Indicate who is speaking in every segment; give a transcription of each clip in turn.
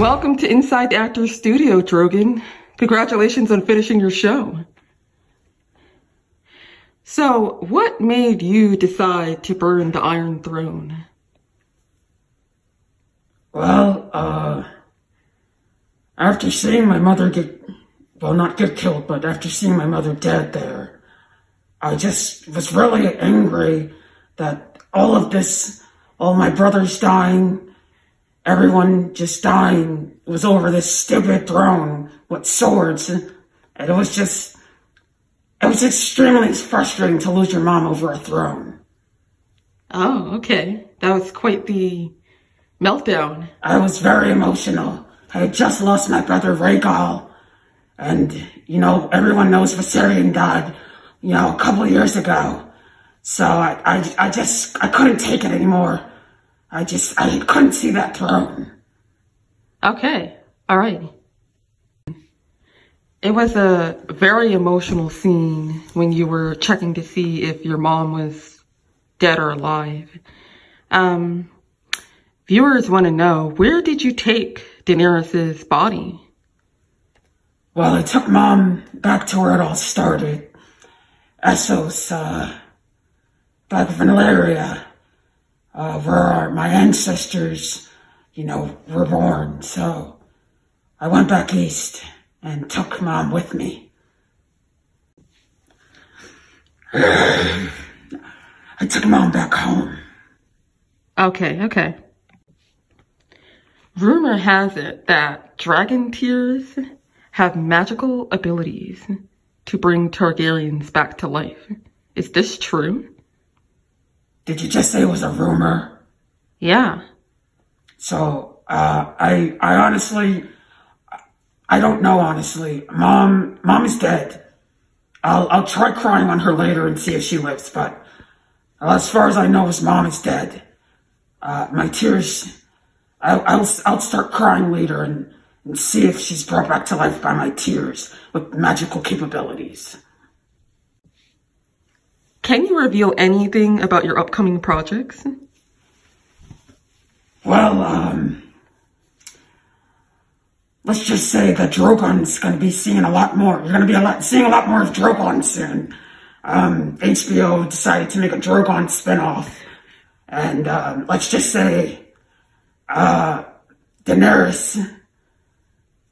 Speaker 1: Welcome to Inside Actors Studio, Drogon. Congratulations on finishing your show. So, what made you decide to burn the Iron Throne?
Speaker 2: Well, uh, after seeing my mother get, well, not get killed, but after seeing my mother dead there, I just was really angry that all of this, all my brothers dying, everyone just dying was over this stupid throne with swords. And it was just, it was extremely frustrating to lose your mom over a throne.
Speaker 1: Oh, okay. That was quite the meltdown.
Speaker 2: I was very emotional. I had just lost my brother Rhaegal. And, you know, everyone knows Viserion died, you know, a couple years ago. So I, I, I just, I couldn't take it anymore. I just, I couldn't see that throne.
Speaker 1: Okay. All right. It was a very emotional scene when you were checking to see if your mom was dead or alive. Um, viewers want to know, where did you take Daenerys' body?
Speaker 2: Well, I took mom back to where it all started. Essos, uh, back in Valyria, uh, where my ancestors, you know, were born. So I went back east and took mom with me. I took mom back home.
Speaker 1: Okay, okay. Rumor has it that dragon tears have magical abilities to bring Targaryens back to life. Is this true?
Speaker 2: Did you just say it was a rumor?
Speaker 1: Yeah.
Speaker 2: So, uh, I, I honestly, I don't know, honestly. Mom, mom is dead. I'll, I'll try crying on her later and see if she lives, but as far as I know, his mom is dead. Uh, my tears, I'll, I'll, I'll start crying later and, and see if she's brought back to life by my tears with magical capabilities.
Speaker 1: Can you reveal anything about your upcoming projects?
Speaker 2: Well, um, let's just say that Drogon's going to be seeing a lot more. You're going to be a lot, seeing a lot more of Drogon soon. Um, HBO decided to make a Drogon spinoff. And, um, let's just say, uh, Daenerys,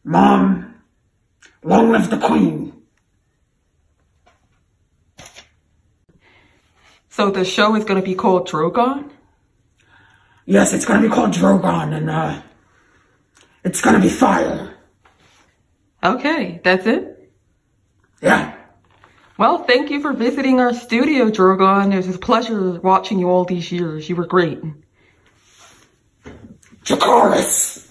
Speaker 2: mom, long live the queen.
Speaker 1: So the show is going to be called Drogon?
Speaker 2: Yes, it's going to be called Drogon, and, uh, it's going to be fire.
Speaker 1: Okay, that's it?
Speaker 2: Yeah.
Speaker 1: Well, thank you for visiting our studio, Drogon. It was a pleasure watching you all these years. You were great.
Speaker 2: Dracarys!